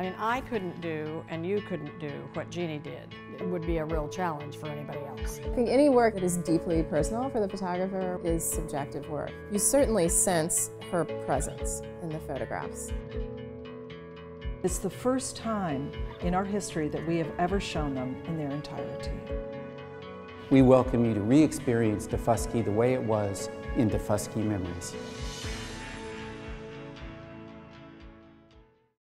I mean, I couldn't do and you couldn't do what Jeannie did. It would be a real challenge for anybody else. I think any work that is deeply personal for the photographer is subjective work. You certainly sense her presence in the photographs. It's the first time in our history that we have ever shown them in their entirety. We welcome you to re-experience Daufuskie the way it was in Daufuskie Memories.